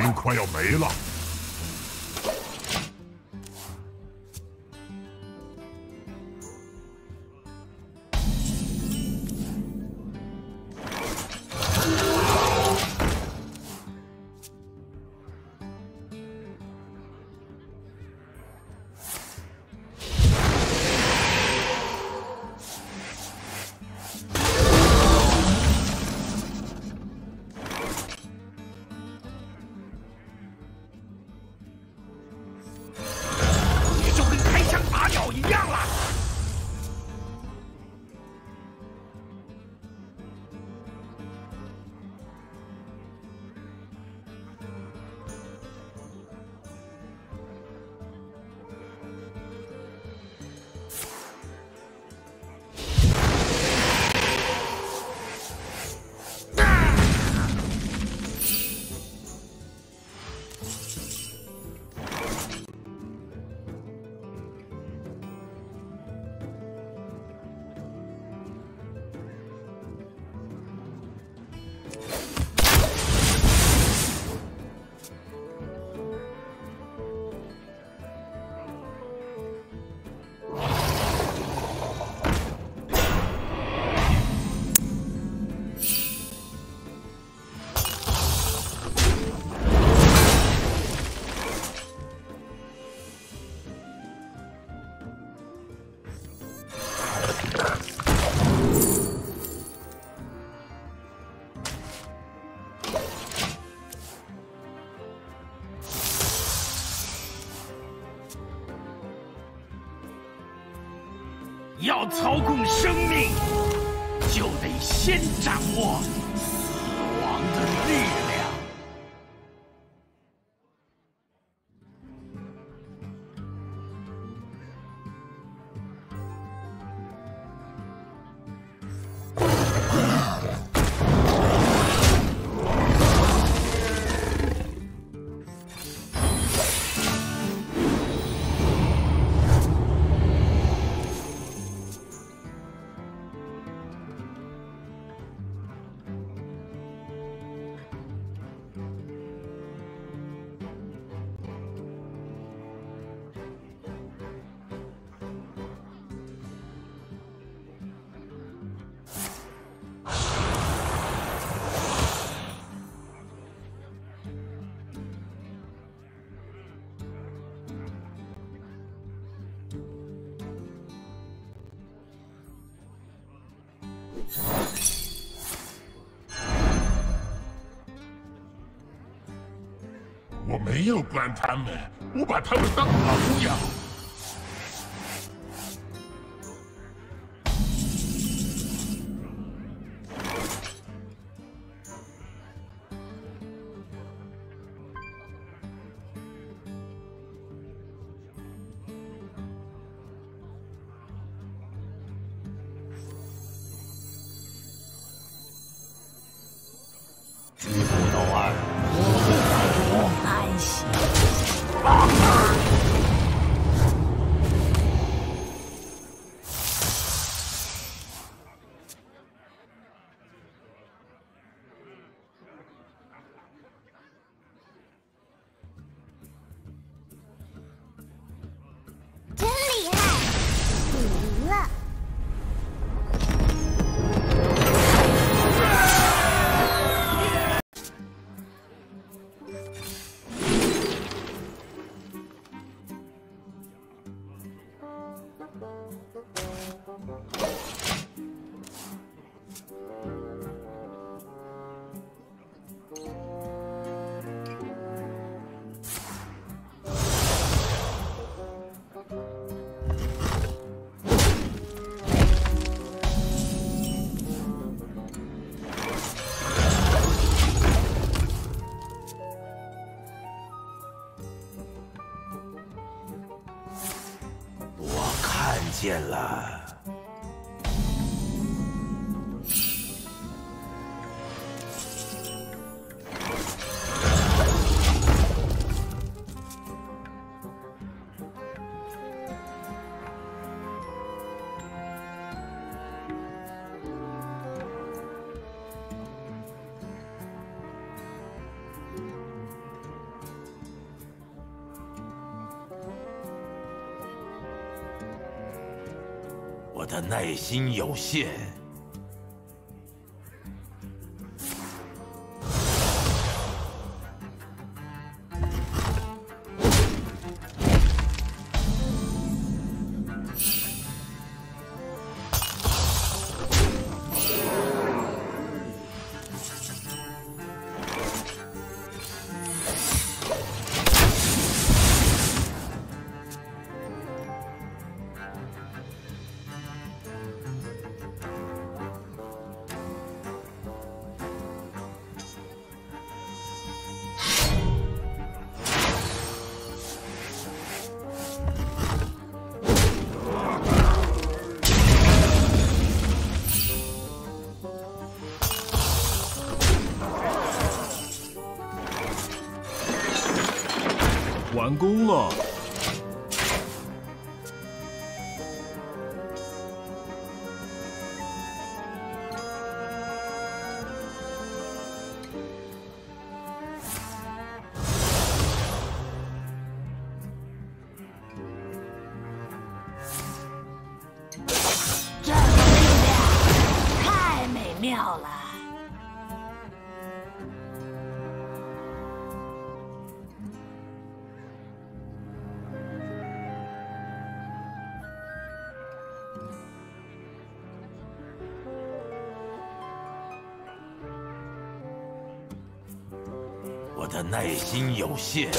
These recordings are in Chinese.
钟快要没了。要操控生命，就得先掌握死亡的力量。没有关他们，我把他们当朋友。的耐心有限。攻了。耐心有限。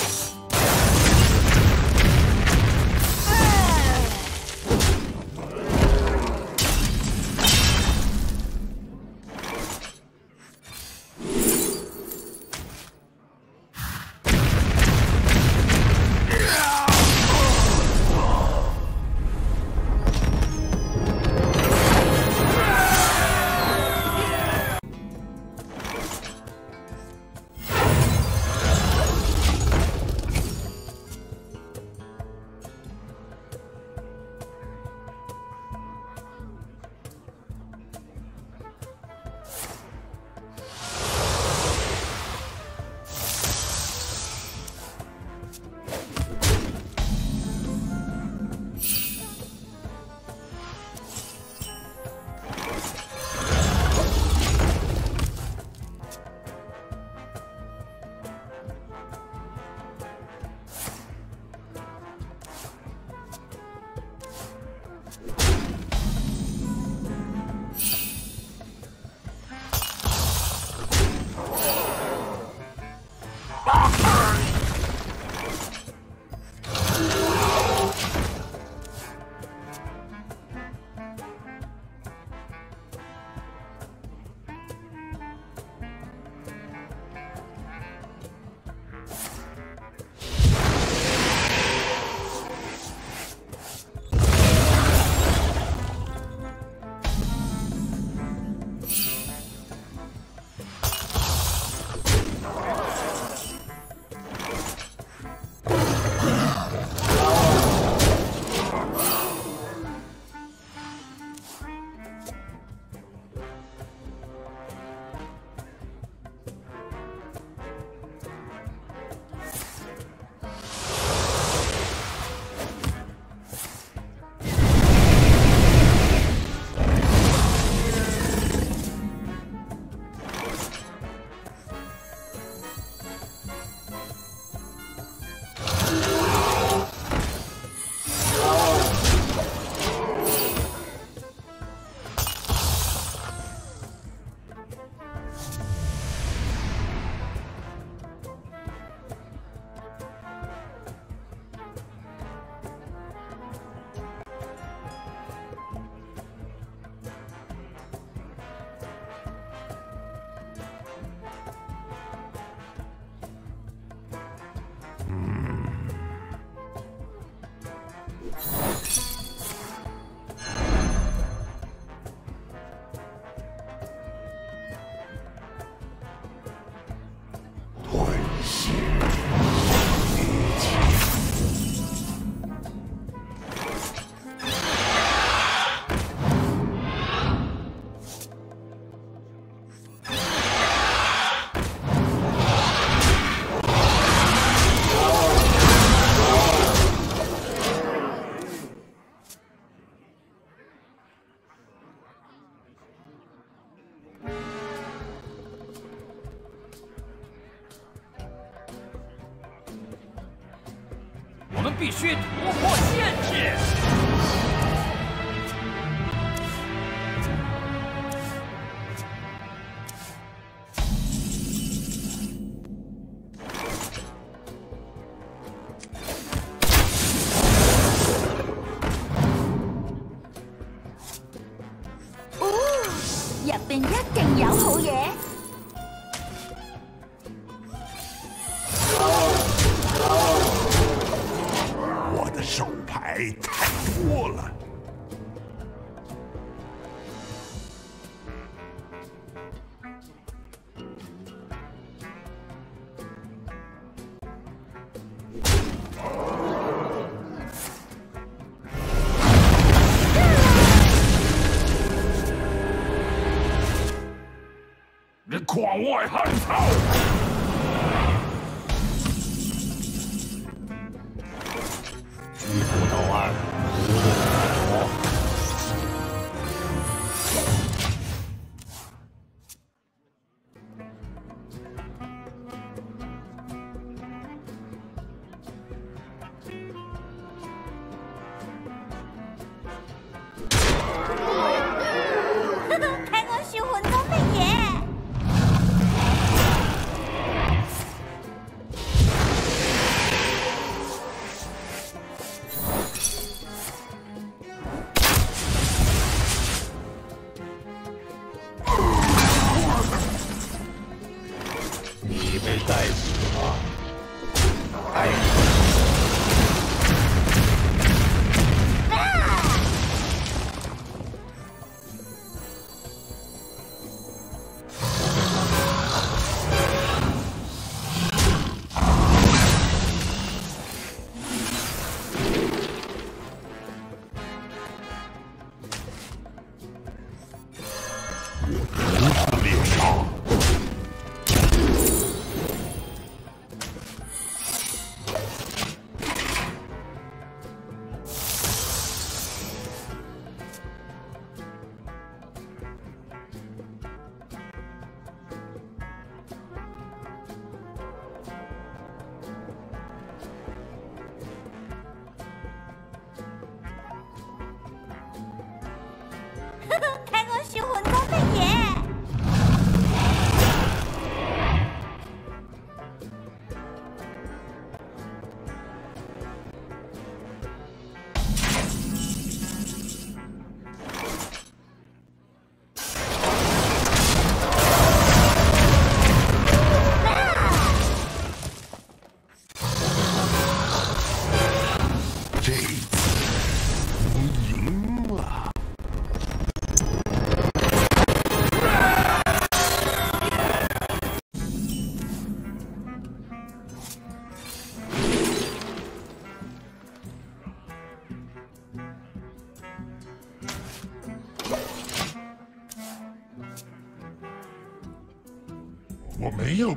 fight.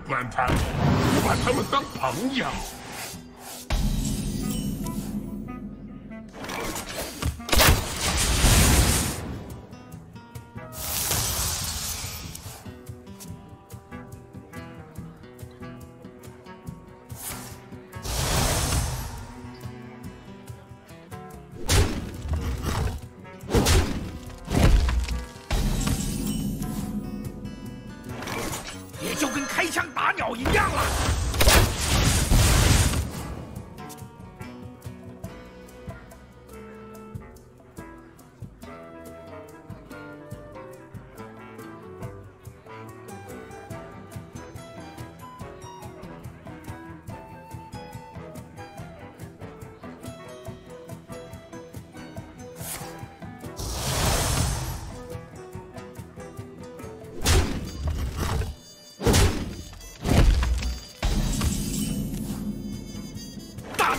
管他呢我把他们当朋友。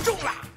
中了。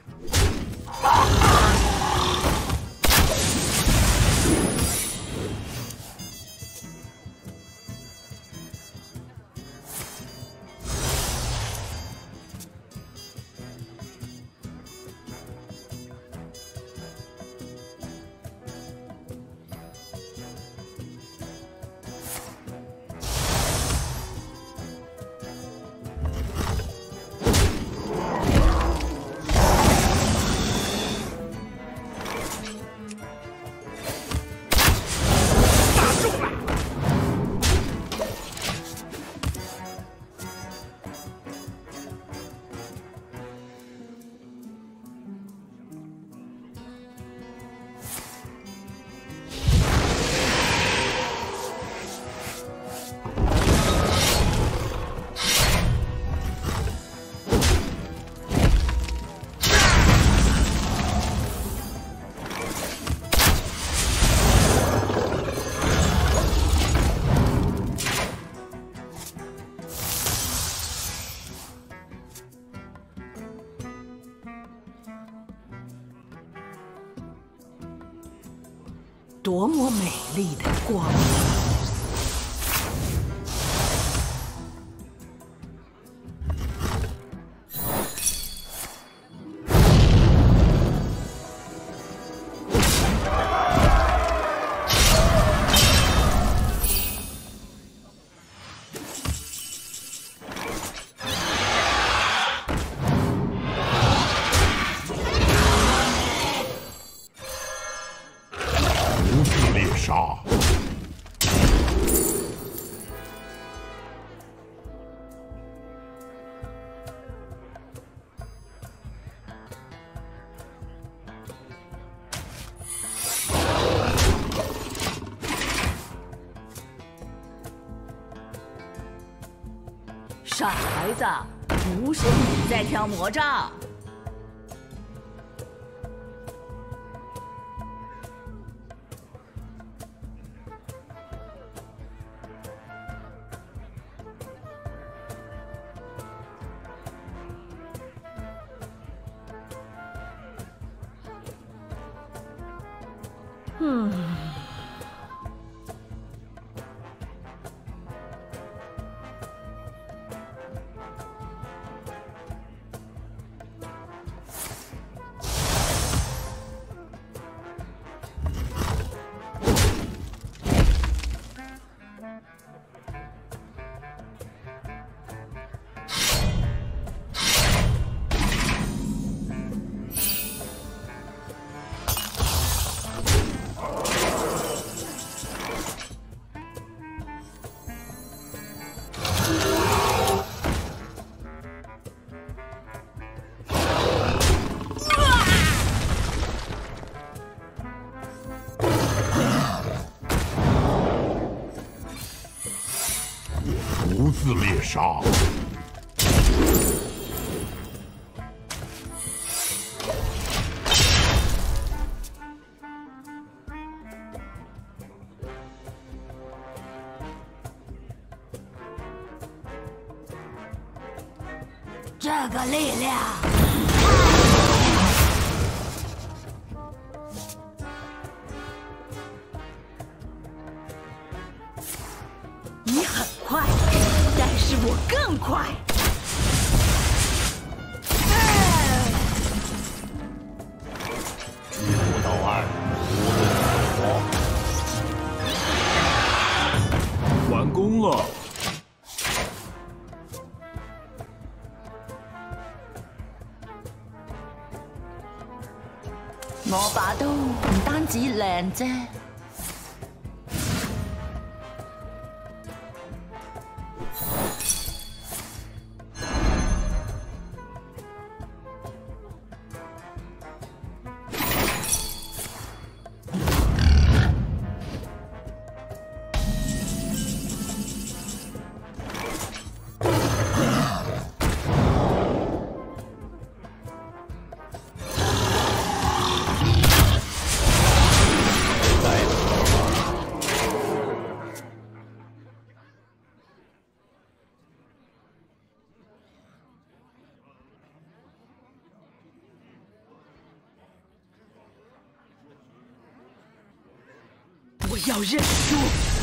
傻孩子不是你在挑魔杖我累了你在要认输。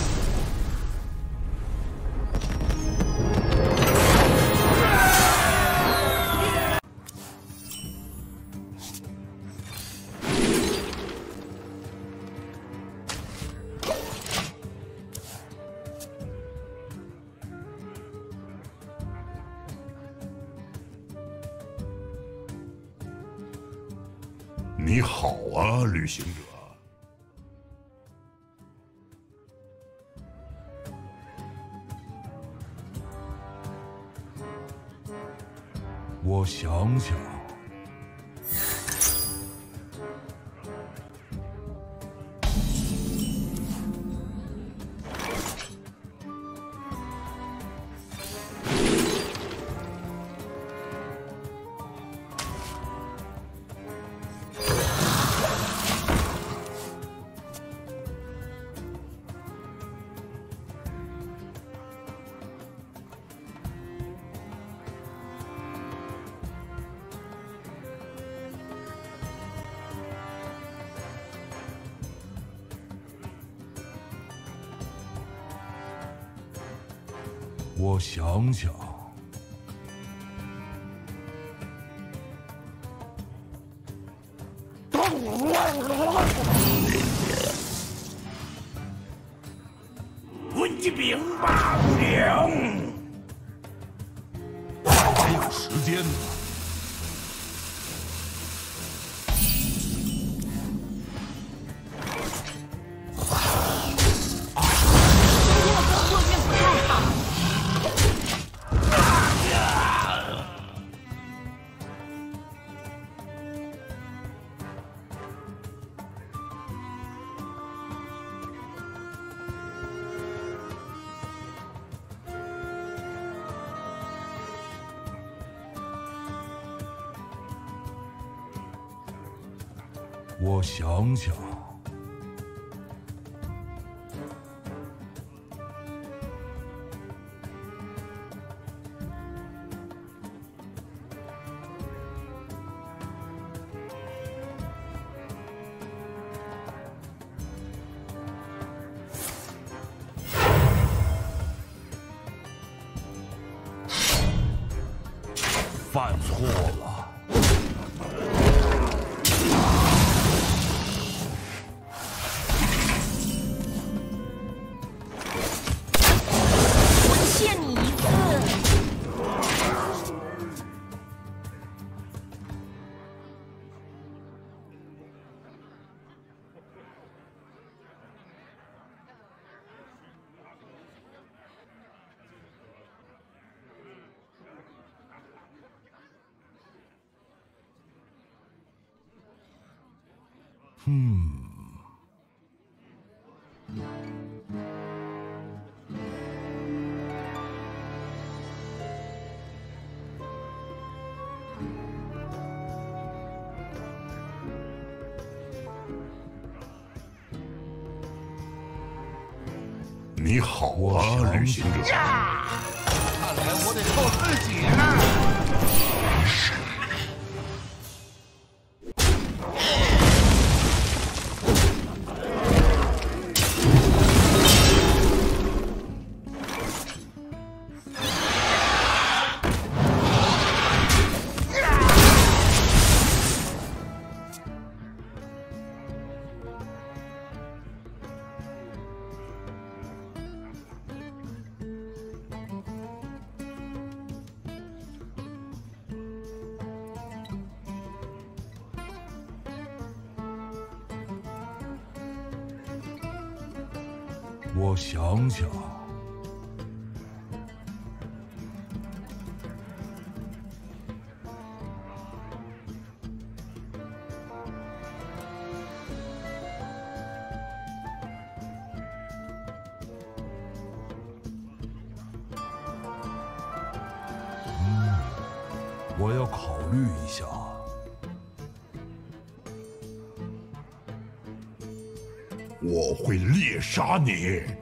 我想想我想想。嗯。你好啊，旅行者。看来我得靠自己了。杀你。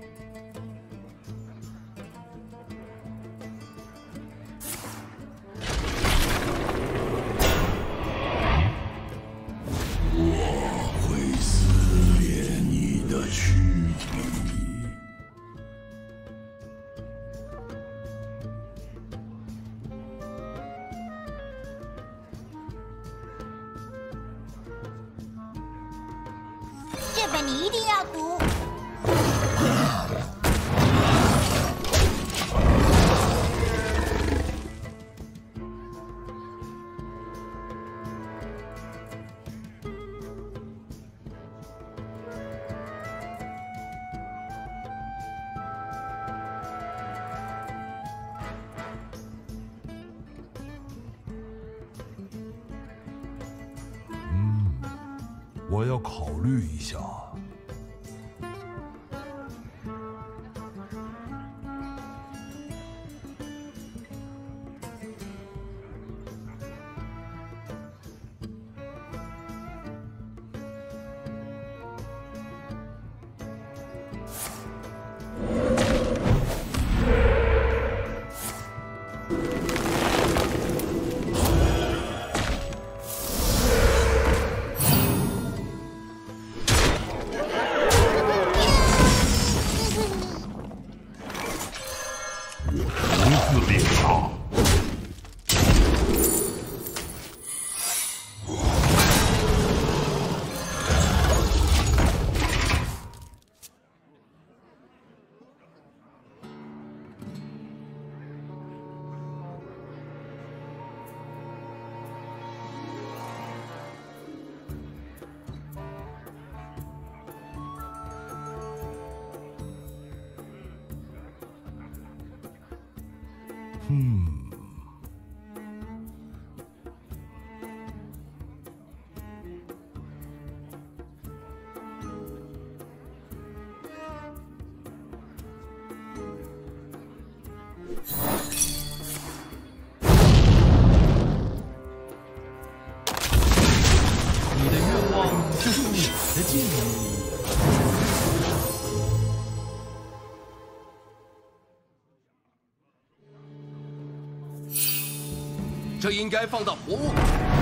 这应该放到博物。馆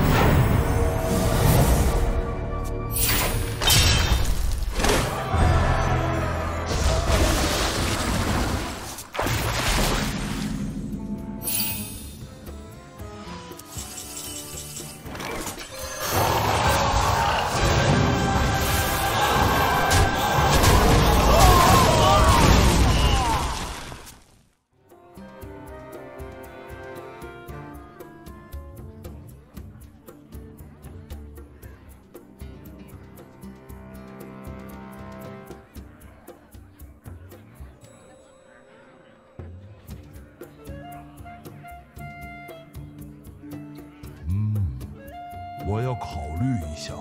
我要考虑一下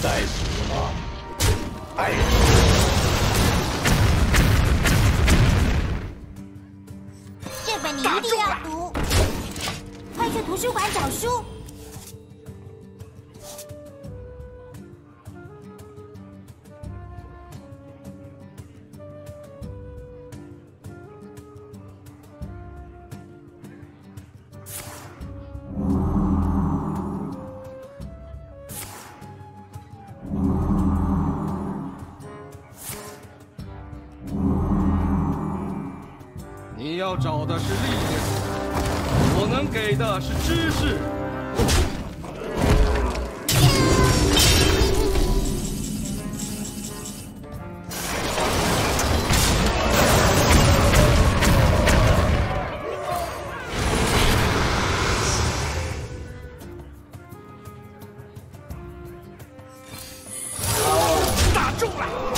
得死啊！哎，这本你一定要读，快去图书馆找书。Europa.